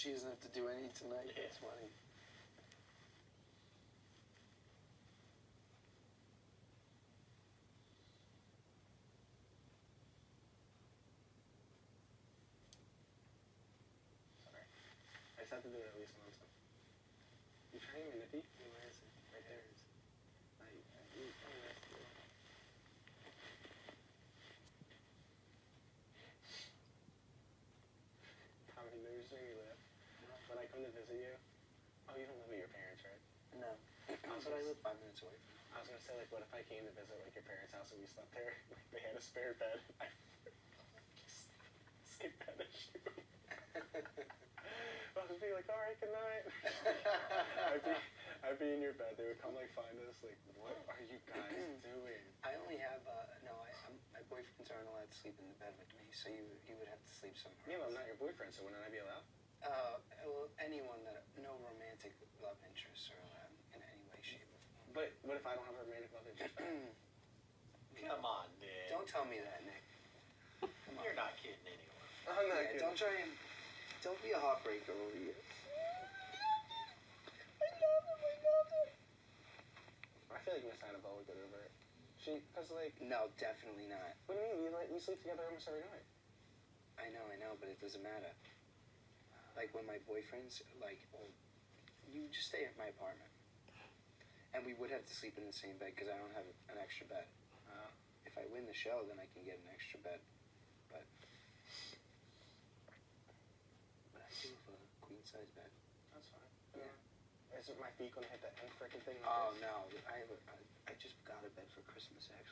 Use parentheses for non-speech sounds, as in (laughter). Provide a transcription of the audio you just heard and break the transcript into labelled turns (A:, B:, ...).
A: she doesn't have to do any tonight.
B: Yeah.
A: That's funny.
B: Sorry. I just have to do it at least once. You trying to nippy?
A: Where is it?
B: Right there. I, I, you, I mean, that's the How many years do you live? When I come to visit you? Oh, you don't live with your parents, right?
A: No. but (clears throat) I live five minutes away from
B: I was gonna say, like, what if I came to visit, like, your parents' house and we slept there? (laughs) Like, they had a spare bed. I (laughs) skip banish you. I would be like, all right, good night. (laughs) I'd be, I'd be in your bed. They would come, like, find us. Like, what are you guys (clears throat) doing?
A: I only have, uh, no, I, I'm, my boyfriends aren't allowed to sleep in the bed with me, so you, you would have to sleep somewhere
B: Yeah, but I'm not your boyfriend, so wouldn't I be allowed?
A: Uh, anyone that, no romantic love interests are allowed in any way, shape, or form.
B: But what if I don't have a romantic love interest? (clears throat)
C: Come on, Nick.
A: Don't tell me that, Nick. Come on.
C: You're not kidding anyone.
B: I'm not
A: Yeah,
B: kidding.
A: don't try and, don't be a heartbreaker over here. I love him. I love him.
B: I feel like Miss Annabelle would get over it. She, cause like,
A: No, definitely not.
B: what do you mean? We like we sleep together almost every night.
A: I know, I know, but it doesn't matter. Like when my boyfriends, like, well, you just stay at my apartment, and we would have to sleep in the same bed because I don't have an extra bed.
B: Uh,
A: If I win the show, then I can get an extra bed. But, but I do have a queen size bed.
B: that's fine.
A: Yeah.
B: Is it my feet gonna hit that end freaking thing? Like
A: Oh
B: this?
A: no, I have a, I, I just got a bed for Christmas. Actually, I love it.